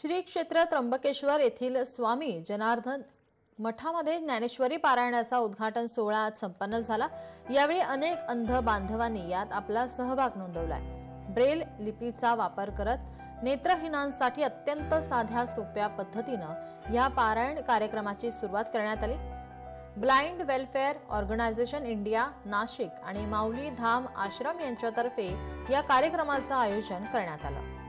श्री क्षेत्र त्र्यंबकेश्वर येथील स्वामी जनार्दन मठामध्ये ज्ञानेश्वरी पारायणाचा उद्घाटन सोहळा आज संपन्न झाला. यावेळी अनेक अंध बांधवांनी यात आपला सहभाग नोंदवलाय. ब्रेल लिपीचा वापर करत नेत्रहीनांसाठी अत्यंत साध्या सोप्या पद्धतीनं या पारायण कार्यक्रमाची सुरुवात करण्यात आली. Blind welfare organisation India Nashik आणि माऊली धाम आश्रम यांच्यातर्फे या कार्यक्रमाचं आयोजन करण्यात आलं.